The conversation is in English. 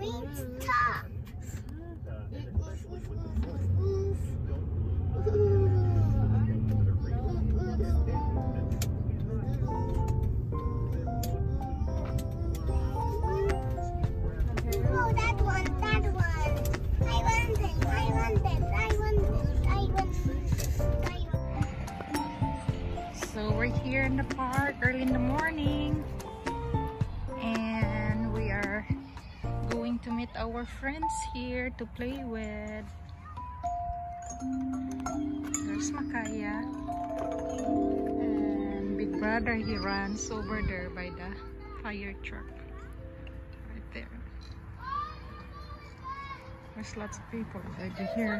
it. So we're here in the park early in the morning to meet our friends here to play with. There's Makaya and Big Brother he runs over there by the fire truck right there. There's lots of people over here.